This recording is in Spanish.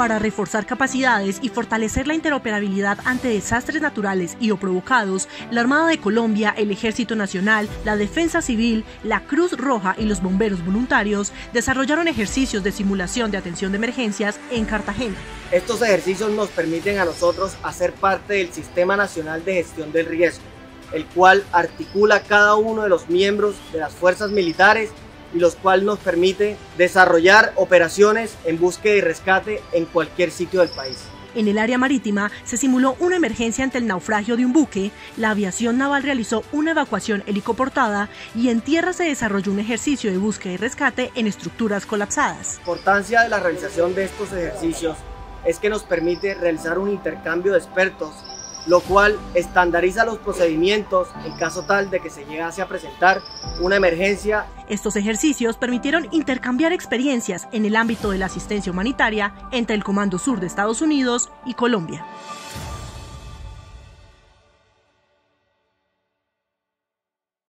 Para reforzar capacidades y fortalecer la interoperabilidad ante desastres naturales y o provocados, la Armada de Colombia, el Ejército Nacional, la Defensa Civil, la Cruz Roja y los bomberos voluntarios desarrollaron ejercicios de simulación de atención de emergencias en Cartagena. Estos ejercicios nos permiten a nosotros hacer parte del Sistema Nacional de Gestión del Riesgo, el cual articula cada uno de los miembros de las fuerzas militares y los cuales nos permite desarrollar operaciones en búsqueda y rescate en cualquier sitio del país. En el área marítima se simuló una emergencia ante el naufragio de un buque, la aviación naval realizó una evacuación helicoportada y en tierra se desarrolló un ejercicio de búsqueda y rescate en estructuras colapsadas. La importancia de la realización de estos ejercicios es que nos permite realizar un intercambio de expertos lo cual estandariza los procedimientos en caso tal de que se llegase a presentar una emergencia. Estos ejercicios permitieron intercambiar experiencias en el ámbito de la asistencia humanitaria entre el Comando Sur de Estados Unidos y Colombia.